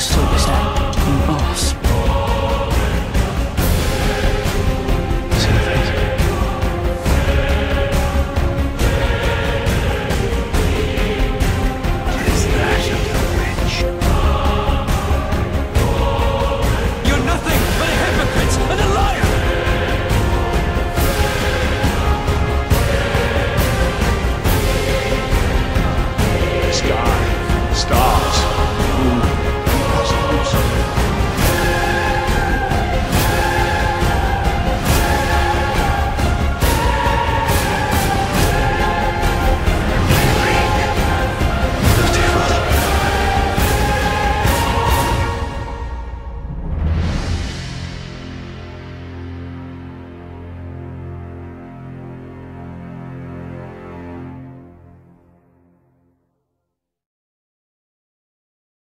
crystal